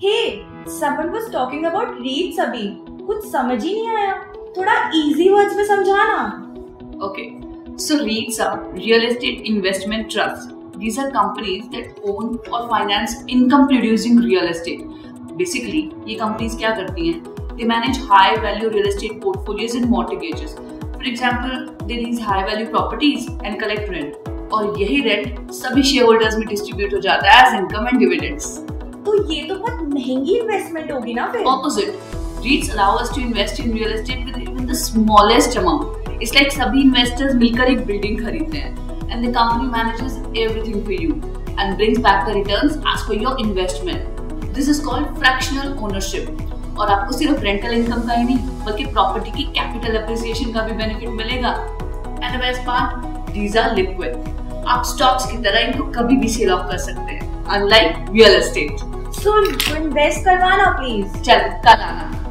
Hey someone was talking about REITs अभी। कुछ समझ ही नहीं आया। थोड़ा इजी वर्ड्स में समझाना। Okay so REITs are real estate investment trust these are companies that own और finance income producing real estate basically ये कंपनीज़ क्या करती हैं? They manage high value real estate portfolios in mortgages for example they lease high value properties and collect rent और यही rent सभी share holders में distribute हो जाता है एज इनकम एंड डिविडेंड्स तो ये तो बहुत महँगी इन्वेस्टमेंट होगी ना फिर opposite REITs allow us to invest in real estate with even the smallest amount. It's like सभी investors मिलकर एक बिल्डिंग खरीदते हैं and the company manages everything for you and brings back the returns as per your investment. This is called fractional ownership. और आपको सिर्फ़ rental income का ही नहीं बल्कि प्रॉपर्टी की कैपिटल अप्रिसिएशन का भी बेनिफिट मिलेगा and best part these are liquid आप स्टॉक्स की तरह इनको कभी भी सेल ऑफ़ कर सकते हैं unlike real estate so invest करवाना प्लीज़ चल कल आना।